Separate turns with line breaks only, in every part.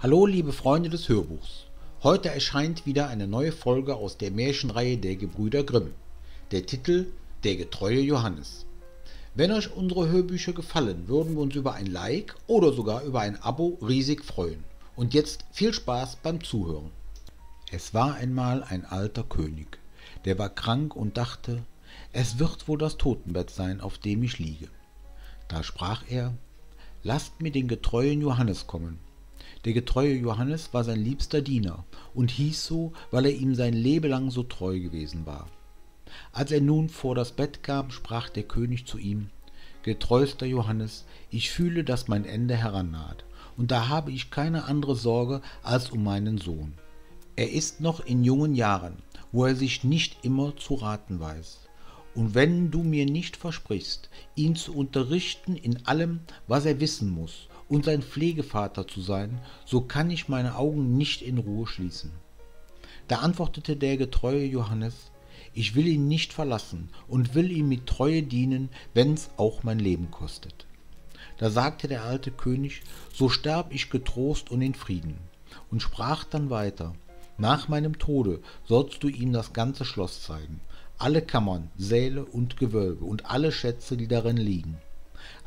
Hallo liebe Freunde des Hörbuchs. Heute erscheint wieder eine neue Folge aus der Märchenreihe der Gebrüder Grimm. Der Titel Der getreue Johannes. Wenn euch unsere Hörbücher gefallen, würden wir uns über ein Like oder sogar über ein Abo riesig freuen. Und jetzt viel Spaß beim Zuhören. Es war einmal ein alter König, der war krank und dachte, es wird wohl das Totenbett sein, auf dem ich liege. Da sprach er, lasst mir den getreuen Johannes kommen der getreue Johannes war sein liebster Diener und hieß so, weil er ihm sein Lebelang so treu gewesen war. Als er nun vor das Bett kam, sprach der König zu ihm, Getreuster Johannes, ich fühle, dass mein Ende herannaht, und da habe ich keine andere Sorge als um meinen Sohn. Er ist noch in jungen Jahren, wo er sich nicht immer zu raten weiß. Und wenn du mir nicht versprichst, ihn zu unterrichten in allem, was er wissen muss, und sein Pflegevater zu sein, so kann ich meine Augen nicht in Ruhe schließen. Da antwortete der getreue Johannes, ich will ihn nicht verlassen und will ihm mit Treue dienen, wenn's auch mein Leben kostet. Da sagte der alte König, so sterb ich getrost und in Frieden, und sprach dann weiter, nach meinem Tode sollst du ihm das ganze Schloss zeigen, alle Kammern, Säle und Gewölbe und alle Schätze, die darin liegen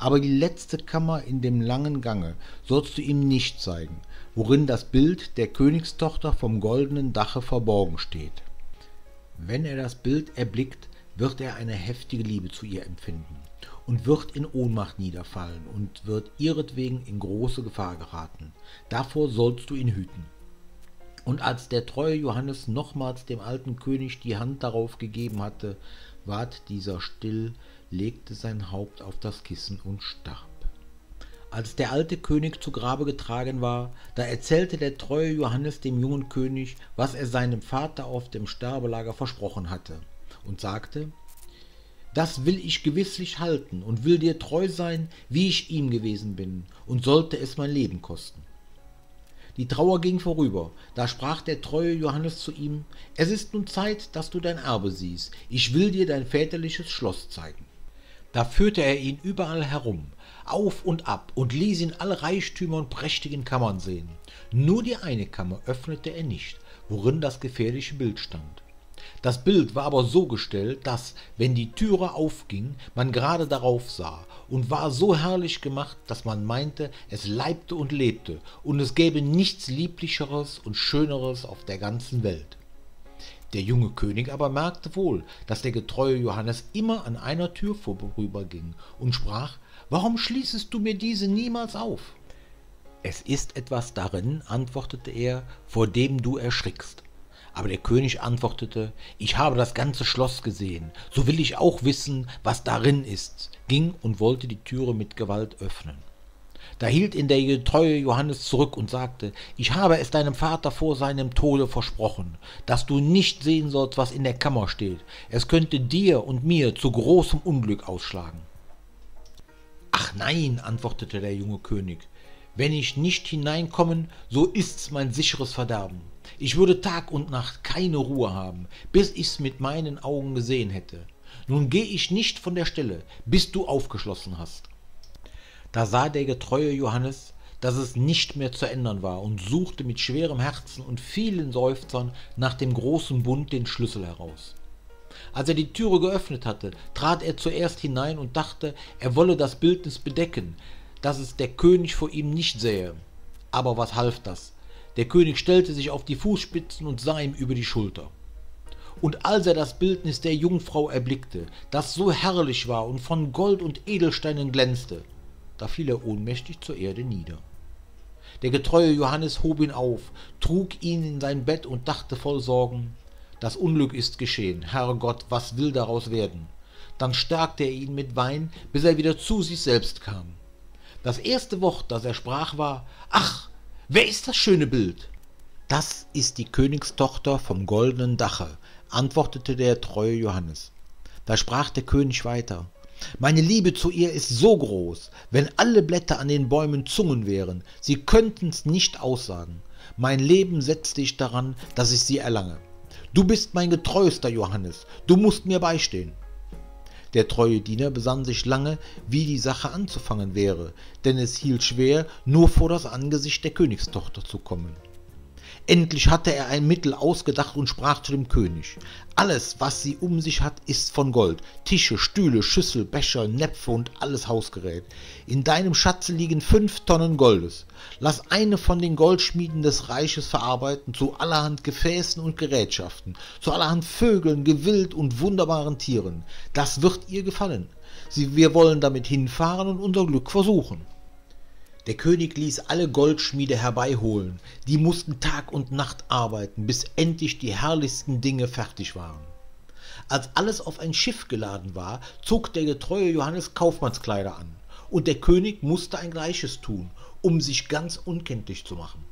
aber die letzte Kammer in dem langen Gange sollst du ihm nicht zeigen, worin das Bild der Königstochter vom goldenen Dache verborgen steht. Wenn er das Bild erblickt, wird er eine heftige Liebe zu ihr empfinden und wird in Ohnmacht niederfallen und wird ihretwegen in große Gefahr geraten. Davor sollst du ihn hüten. Und als der treue Johannes nochmals dem alten König die Hand darauf gegeben hatte, ward dieser still, legte sein Haupt auf das Kissen und starb. Als der alte König zu Grabe getragen war, da erzählte der treue Johannes dem jungen König, was er seinem Vater auf dem Sterbelager versprochen hatte, und sagte, das will ich gewisslich halten und will dir treu sein, wie ich ihm gewesen bin, und sollte es mein Leben kosten. Die Trauer ging vorüber, da sprach der treue Johannes zu ihm, es ist nun Zeit, dass du dein Erbe siehst, ich will dir dein väterliches Schloss zeigen. Da führte er ihn überall herum, auf und ab, und ließ ihn alle Reichtümer und prächtigen Kammern sehen. Nur die eine Kammer öffnete er nicht, worin das gefährliche Bild stand. Das Bild war aber so gestellt, dass, wenn die Türe aufging, man gerade darauf sah, und war so herrlich gemacht, dass man meinte, es leibte und lebte, und es gäbe nichts Lieblicheres und Schöneres auf der ganzen Welt. Der junge König aber merkte wohl, dass der getreue Johannes immer an einer Tür vorüberging und sprach, Warum schließest du mir diese niemals auf? Es ist etwas darin, antwortete er, vor dem du erschrickst. Aber der König antwortete, ich habe das ganze Schloss gesehen, so will ich auch wissen, was darin ist, ging und wollte die Türe mit Gewalt öffnen. Da hielt ihn der getreue Johannes zurück und sagte, ich habe es deinem Vater vor seinem Tode versprochen, dass du nicht sehen sollst, was in der Kammer steht. Es könnte dir und mir zu großem Unglück ausschlagen. Ach nein, antwortete der junge König, wenn ich nicht hineinkommen, so ist's mein sicheres Verderben. Ich würde Tag und Nacht keine Ruhe haben, bis ich's mit meinen Augen gesehen hätte. Nun geh ich nicht von der Stelle, bis du aufgeschlossen hast. Da sah der getreue Johannes, dass es nicht mehr zu ändern war und suchte mit schwerem Herzen und vielen Seufzern nach dem großen Bund den Schlüssel heraus. Als er die Türe geöffnet hatte, trat er zuerst hinein und dachte, er wolle das Bildnis bedecken, dass es der König vor ihm nicht sähe. Aber was half das? Der König stellte sich auf die Fußspitzen und sah ihm über die Schulter. Und als er das Bildnis der Jungfrau erblickte, das so herrlich war und von Gold und Edelsteinen glänzte, da fiel er ohnmächtig zur Erde nieder. Der getreue Johannes hob ihn auf, trug ihn in sein Bett und dachte voll Sorgen, das Unglück ist geschehen, Herrgott, was will daraus werden? Dann stärkte er ihn mit Wein, bis er wieder zu sich selbst kam. Das erste Wort, das er sprach, war Ach, wer ist das schöne Bild? Das ist die Königstochter vom goldenen Dache, antwortete der treue Johannes. Da sprach der König weiter meine Liebe zu ihr ist so groß, wenn alle Blätter an den Bäumen Zungen wären, sie könnten's nicht aussagen. Mein Leben setzt dich daran, dass ich sie erlange. Du bist mein getreuester Johannes, du musst mir beistehen. Der treue Diener besann sich lange, wie die Sache anzufangen wäre, denn es hielt schwer, nur vor das Angesicht der Königstochter zu kommen. Endlich hatte er ein Mittel ausgedacht und sprach zu dem König. Alles, was sie um sich hat, ist von Gold. Tische, Stühle, Schüssel, Becher, Näpfe und alles Hausgerät. In deinem Schatze liegen fünf Tonnen Goldes. Lass eine von den Goldschmieden des Reiches verarbeiten zu allerhand Gefäßen und Gerätschaften, zu allerhand Vögeln, Gewild und wunderbaren Tieren. Das wird ihr gefallen. Sie, wir wollen damit hinfahren und unser Glück versuchen. Der König ließ alle Goldschmiede herbeiholen, die mussten Tag und Nacht arbeiten, bis endlich die herrlichsten Dinge fertig waren. Als alles auf ein Schiff geladen war, zog der getreue Johannes Kaufmannskleider an, und der König musste ein gleiches tun, um sich ganz unkenntlich zu machen.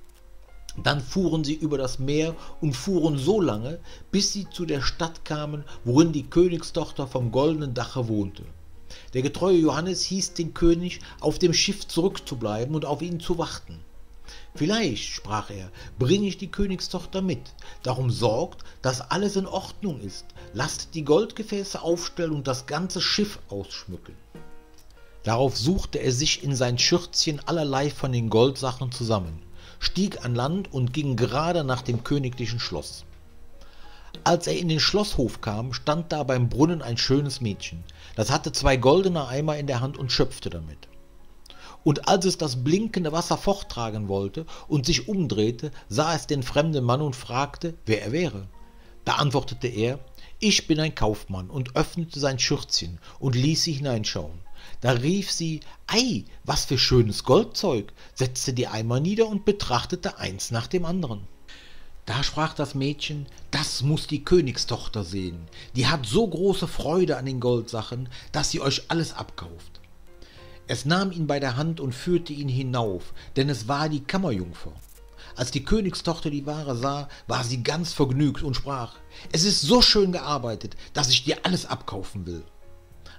Dann fuhren sie über das Meer und fuhren so lange, bis sie zu der Stadt kamen, worin die Königstochter vom goldenen Dache wohnte. Der getreue Johannes hieß den König, auf dem Schiff zurückzubleiben und auf ihn zu warten. Vielleicht, sprach er, bringe ich die Königstochter mit. Darum sorgt, dass alles in Ordnung ist. Lasst die Goldgefäße aufstellen und das ganze Schiff ausschmücken. Darauf suchte er sich in sein Schürzchen allerlei von den Goldsachen zusammen, stieg an Land und ging gerade nach dem königlichen Schloss. Als er in den Schlosshof kam, stand da beim Brunnen ein schönes Mädchen. Das hatte zwei goldene Eimer in der Hand und schöpfte damit. Und als es das blinkende Wasser forttragen wollte und sich umdrehte, sah es den fremden Mann und fragte, wer er wäre. Da antwortete er, ich bin ein Kaufmann und öffnete sein Schürzchen und ließ sie hineinschauen. Da rief sie, ei, was für schönes Goldzeug, setzte die Eimer nieder und betrachtete eins nach dem anderen. Da sprach das Mädchen, das muss die Königstochter sehen, die hat so große Freude an den Goldsachen, dass sie euch alles abkauft. Es nahm ihn bei der Hand und führte ihn hinauf, denn es war die Kammerjungfer. Als die Königstochter die Ware sah, war sie ganz vergnügt und sprach, es ist so schön gearbeitet, dass ich dir alles abkaufen will.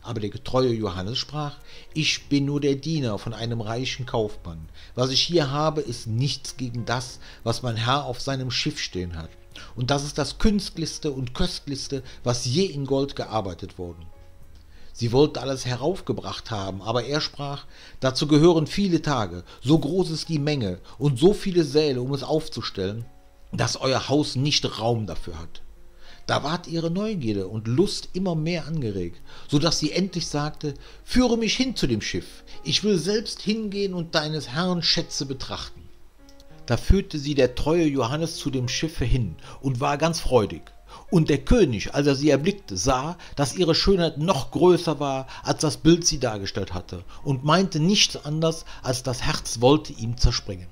Aber der getreue Johannes sprach, ich bin nur der Diener von einem reichen Kaufmann. Was ich hier habe, ist nichts gegen das, was mein Herr auf seinem Schiff stehen hat. Und das ist das künstlichste und köstlichste, was je in Gold gearbeitet worden. Sie wollte alles heraufgebracht haben, aber er sprach, dazu gehören viele Tage, so groß ist die Menge und so viele Säle, um es aufzustellen, dass euer Haus nicht Raum dafür hat. Da ward ihre Neugierde und Lust immer mehr angeregt, so dass sie endlich sagte, führe mich hin zu dem Schiff, ich will selbst hingehen und deines Herrn Schätze betrachten. Da führte sie der treue Johannes zu dem Schiffe hin und war ganz freudig. Und der König, als er sie erblickte, sah, dass ihre Schönheit noch größer war, als das Bild sie dargestellt hatte, und meinte nichts anders, als das Herz wollte ihm zerspringen.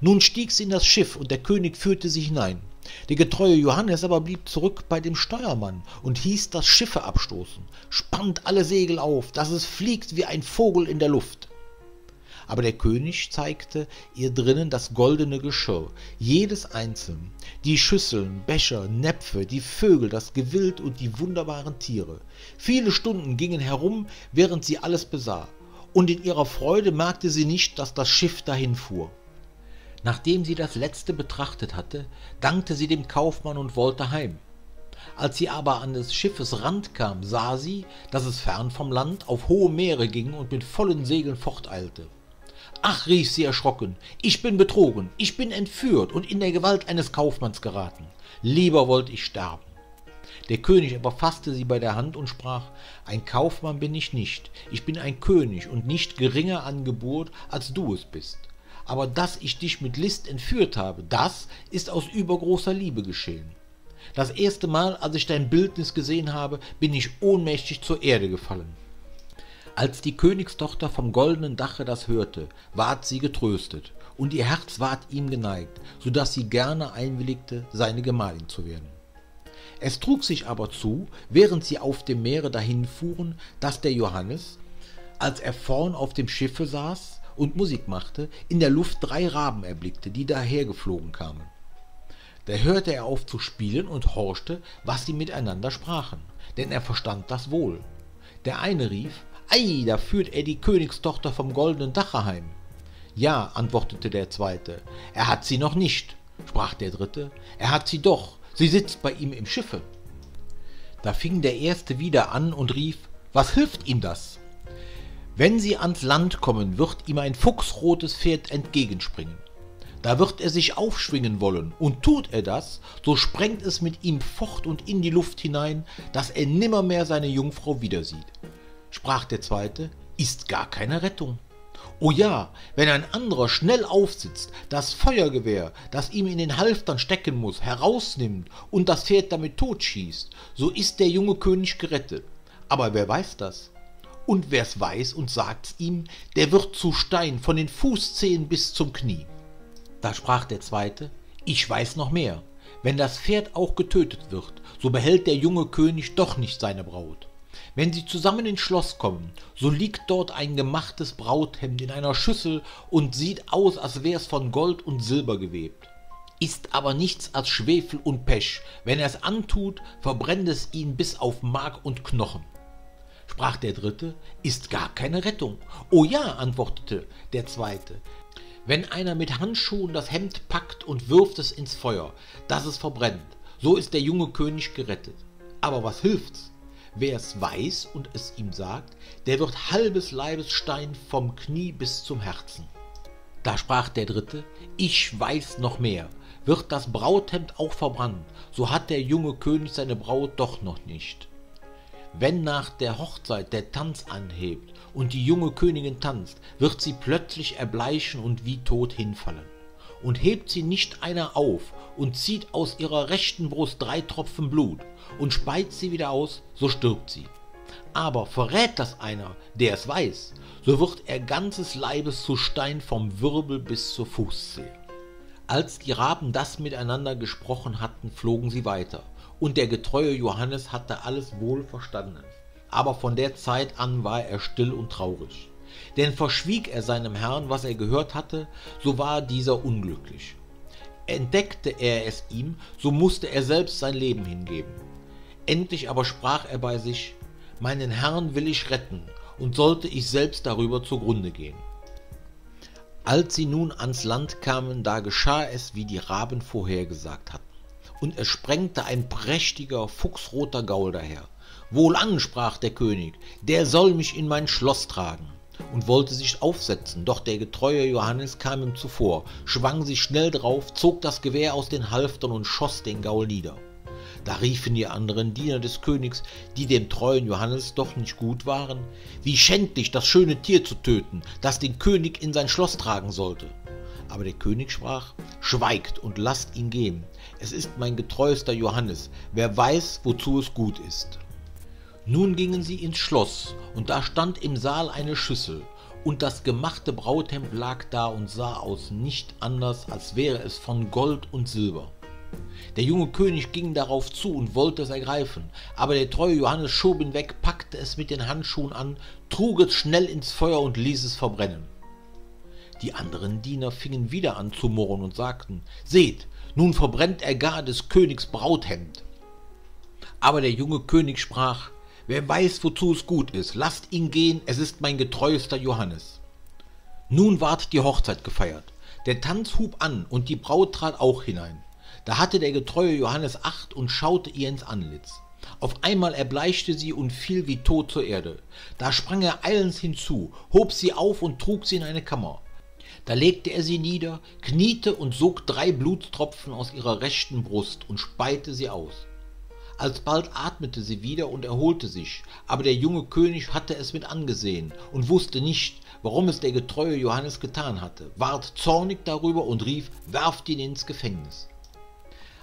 Nun stieg sie in das Schiff, und der König führte sie hinein. Der getreue Johannes aber blieb zurück bei dem Steuermann und hieß das Schiffe abstoßen, spannt alle Segel auf, dass es fliegt wie ein Vogel in der Luft. Aber der König zeigte ihr drinnen das goldene Geschirr, jedes einzeln, die Schüsseln, Becher, Näpfe, die Vögel, das Gewild und die wunderbaren Tiere. Viele Stunden gingen herum, während sie alles besah, und in ihrer Freude merkte sie nicht, dass das Schiff dahin fuhr. Nachdem sie das letzte betrachtet hatte, dankte sie dem Kaufmann und wollte heim. Als sie aber an des Schiffes Rand kam, sah sie, dass es fern vom Land auf hohe Meere ging und mit vollen Segeln forteilte. Ach, rief sie erschrocken, ich bin betrogen, ich bin entführt und in der Gewalt eines Kaufmanns geraten. Lieber wollte ich sterben. Der König aber fasste sie bei der Hand und sprach, ein Kaufmann bin ich nicht, ich bin ein König und nicht geringer an Geburt, als du es bist aber dass ich dich mit List entführt habe, das ist aus übergroßer Liebe geschehen. Das erste Mal, als ich dein Bildnis gesehen habe, bin ich ohnmächtig zur Erde gefallen. Als die Königstochter vom goldenen Dache das hörte, ward sie getröstet, und ihr Herz ward ihm geneigt, so dass sie gerne einwilligte, seine Gemahlin zu werden. Es trug sich aber zu, während sie auf dem Meere dahinfuhren, dass der Johannes, als er vorn auf dem Schiffe saß, und Musik machte, in der Luft drei Raben erblickte, die dahergeflogen kamen. Da hörte er auf zu spielen und horchte, was sie miteinander sprachen, denn er verstand das wohl. Der eine rief, Ei, da führt er die Königstochter vom goldenen Dache heim. Ja, antwortete der zweite, er hat sie noch nicht, sprach der dritte, er hat sie doch, sie sitzt bei ihm im Schiffe. Da fing der erste wieder an und rief, Was hilft ihm das? Wenn sie ans Land kommen, wird ihm ein fuchsrotes Pferd entgegenspringen. Da wird er sich aufschwingen wollen, und tut er das, so sprengt es mit ihm fort und in die Luft hinein, dass er nimmermehr seine Jungfrau wiedersieht. Sprach der zweite, ist gar keine Rettung. O ja, wenn ein anderer schnell aufsitzt, das Feuergewehr, das ihm in den Halftern stecken muss, herausnimmt und das Pferd damit totschießt, so ist der junge König gerettet. Aber wer weiß das? Und wer's weiß und sagt's ihm, der wird zu Stein von den Fußzehen bis zum Knie. Da sprach der zweite, ich weiß noch mehr. Wenn das Pferd auch getötet wird, so behält der junge König doch nicht seine Braut. Wenn sie zusammen ins Schloss kommen, so liegt dort ein gemachtes Brauthemd in einer Schüssel und sieht aus, als wär's von Gold und Silber gewebt. Ist aber nichts als Schwefel und Pech. Wenn er's antut, verbrennt es ihn bis auf Mark und Knochen. Sprach der dritte, ist gar keine Rettung. O ja, antwortete der zweite, wenn einer mit Handschuhen das Hemd packt und wirft es ins Feuer, dass es verbrennt, so ist der junge König gerettet. Aber was hilft's? Wer es weiß und es ihm sagt, der wird halbes Leibes Stein vom Knie bis zum Herzen. Da sprach der dritte, ich weiß noch mehr. Wird das Brauthemd auch verbrannt, so hat der junge König seine Braut doch noch nicht. Wenn nach der Hochzeit der Tanz anhebt und die junge Königin tanzt, wird sie plötzlich erbleichen und wie tot hinfallen. Und hebt sie nicht einer auf und zieht aus ihrer rechten Brust drei Tropfen Blut und speit sie wieder aus, so stirbt sie. Aber verrät das einer, der es weiß, so wird er ganzes Leibes zu Stein vom Wirbel bis zur Fußzehe. Als die Raben das miteinander gesprochen hatten, flogen sie weiter, und der getreue Johannes hatte alles wohl verstanden. Aber von der Zeit an war er still und traurig. Denn verschwieg er seinem Herrn, was er gehört hatte, so war dieser unglücklich. Entdeckte er es ihm, so musste er selbst sein Leben hingeben. Endlich aber sprach er bei sich, meinen Herrn will ich retten, und sollte ich selbst darüber zugrunde gehen. Als sie nun ans Land kamen, da geschah es, wie die Raben vorhergesagt hatten und es sprengte ein prächtiger, fuchsroter Gaul daher. Wohlan, sprach der König, der soll mich in mein Schloss tragen und wollte sich aufsetzen, doch der getreue Johannes kam ihm zuvor, schwang sich schnell drauf, zog das Gewehr aus den Halftern und schoss den Gaul nieder. Da riefen die anderen Diener des Königs, die dem treuen Johannes doch nicht gut waren, wie schändlich das schöne Tier zu töten, das den König in sein Schloss tragen sollte. Aber der König sprach, Schweigt und lasst ihn gehen, es ist mein getreuester Johannes, wer weiß, wozu es gut ist. Nun gingen sie ins Schloss, und da stand im Saal eine Schüssel, und das gemachte Brauthemd lag da und sah aus nicht anders, als wäre es von Gold und Silber. Der junge König ging darauf zu und wollte es ergreifen, aber der treue Johannes schob ihn weg, packte es mit den Handschuhen an, trug es schnell ins Feuer und ließ es verbrennen. Die anderen Diener fingen wieder an zu murren und sagten, Seht, nun verbrennt er gar des Königs Brauthemd. Aber der junge König sprach, Wer weiß, wozu es gut ist, lasst ihn gehen, es ist mein getreuester Johannes. Nun ward die Hochzeit gefeiert. Der Tanz hub an und die Braut trat auch hinein. Da hatte der getreue Johannes Acht und schaute ihr ins Antlitz. Auf einmal erbleichte sie und fiel wie tot zur Erde. Da sprang er eilends hinzu, hob sie auf und trug sie in eine Kammer. Da legte er sie nieder, kniete und sog drei Blutstropfen aus ihrer rechten Brust und speite sie aus. Alsbald atmete sie wieder und erholte sich, aber der junge König hatte es mit angesehen und wusste nicht, warum es der getreue Johannes getan hatte, ward zornig darüber und rief, werft ihn ins Gefängnis.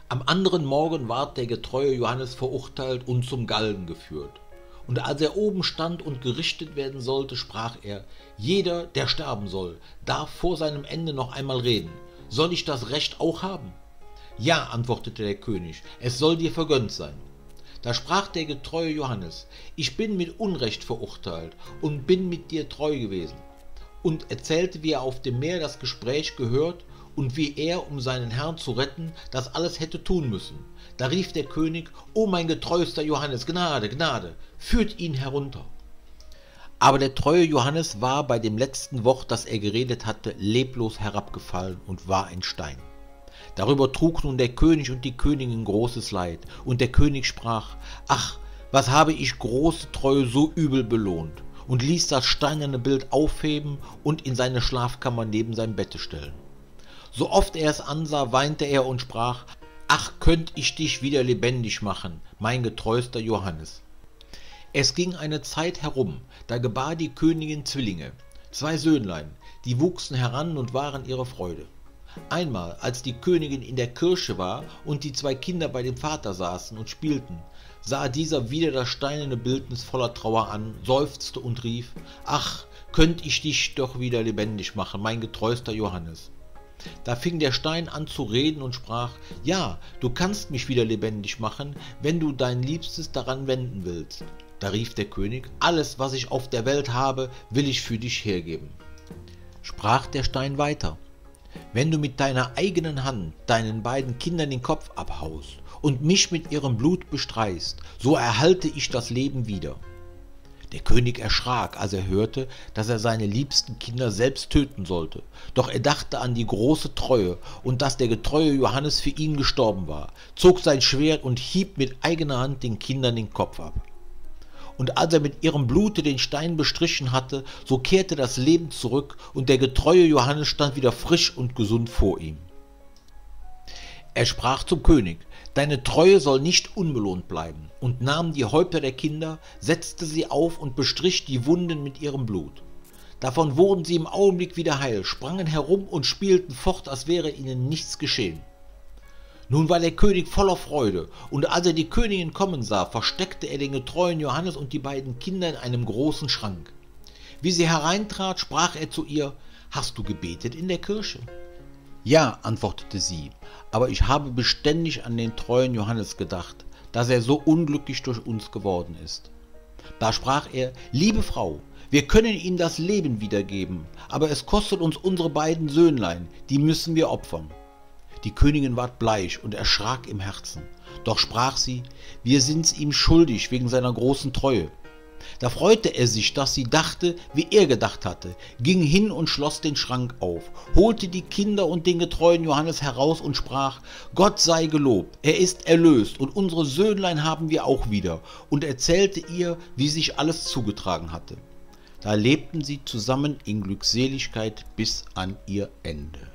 Am anderen Morgen ward der getreue Johannes verurteilt und zum Galgen geführt. Und als er oben stand und gerichtet werden sollte, sprach er, jeder, der sterben soll, darf vor seinem Ende noch einmal reden. Soll ich das Recht auch haben? Ja, antwortete der König, es soll dir vergönnt sein. Da sprach der getreue Johannes, ich bin mit Unrecht verurteilt und bin mit dir treu gewesen. Und erzählte, wie er auf dem Meer das Gespräch gehört und wie er, um seinen Herrn zu retten, das alles hätte tun müssen. Da rief der König, O mein getreuster Johannes, Gnade, Gnade, führt ihn herunter. Aber der treue Johannes war bei dem letzten Wort, das er geredet hatte, leblos herabgefallen und war ein Stein. Darüber trug nun der König und die Königin großes Leid, und der König sprach, Ach, was habe ich große Treue so übel belohnt? und ließ das steinerne Bild aufheben und in seine Schlafkammer neben sein Bette stellen. So oft er es ansah, weinte er und sprach, Ach, könnt ich dich wieder lebendig machen, mein getreuster Johannes. Es ging eine Zeit herum, da gebar die Königin Zwillinge, zwei Söhnlein, die wuchsen heran und waren ihre Freude. Einmal, als die Königin in der Kirche war und die zwei Kinder bei dem Vater saßen und spielten, sah dieser wieder das steinerne Bildnis voller Trauer an, seufzte und rief, Ach, könnt ich dich doch wieder lebendig machen, mein getreuster Johannes. Da fing der Stein an zu reden und sprach, Ja, du kannst mich wieder lebendig machen, wenn du dein Liebstes daran wenden willst. Da rief der König, Alles, was ich auf der Welt habe, will ich für dich hergeben. Sprach der Stein weiter, wenn du mit deiner eigenen Hand deinen beiden Kindern den Kopf abhaust und mich mit ihrem Blut bestreist, so erhalte ich das Leben wieder. Der König erschrak, als er hörte, dass er seine liebsten Kinder selbst töten sollte. Doch er dachte an die große Treue und dass der getreue Johannes für ihn gestorben war, zog sein Schwert und hieb mit eigener Hand den Kindern den Kopf ab und als er mit ihrem Blute den Stein bestrichen hatte, so kehrte das Leben zurück, und der getreue Johannes stand wieder frisch und gesund vor ihm. Er sprach zum König, Deine Treue soll nicht unbelohnt bleiben, und nahm die Häupter der Kinder, setzte sie auf und bestrich die Wunden mit ihrem Blut. Davon wurden sie im Augenblick wieder heil, sprangen herum und spielten fort, als wäre ihnen nichts geschehen. Nun war der König voller Freude, und als er die Königin kommen sah, versteckte er den getreuen Johannes und die beiden Kinder in einem großen Schrank. Wie sie hereintrat, sprach er zu ihr, Hast du gebetet in der Kirche? Ja, antwortete sie, aber ich habe beständig an den treuen Johannes gedacht, dass er so unglücklich durch uns geworden ist. Da sprach er, Liebe Frau, wir können ihm das Leben wiedergeben, aber es kostet uns unsere beiden Söhnlein, die müssen wir opfern. Die Königin ward bleich und erschrak im Herzen. Doch sprach sie, wir sind's ihm schuldig wegen seiner großen Treue. Da freute er sich, dass sie dachte, wie er gedacht hatte, ging hin und schloss den Schrank auf, holte die Kinder und den getreuen Johannes heraus und sprach, Gott sei gelobt, er ist erlöst und unsere Söhnlein haben wir auch wieder, und erzählte ihr, wie sich alles zugetragen hatte. Da lebten sie zusammen in Glückseligkeit bis an ihr Ende.